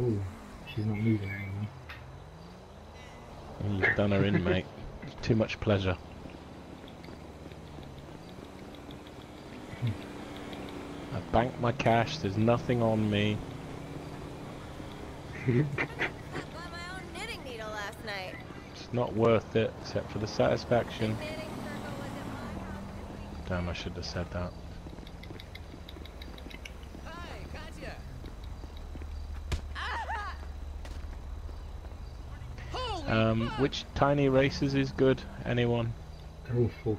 Oh, she's not moving anymore. You've done her in, mate. Too much pleasure. I banked my cash, there's nothing on me. I bought my own knitting needle last night. It's not worth it, except for the satisfaction. Knitting circle was at my house. Damn, I should have said that. Um, which tiny races is good? Anyone? They're all.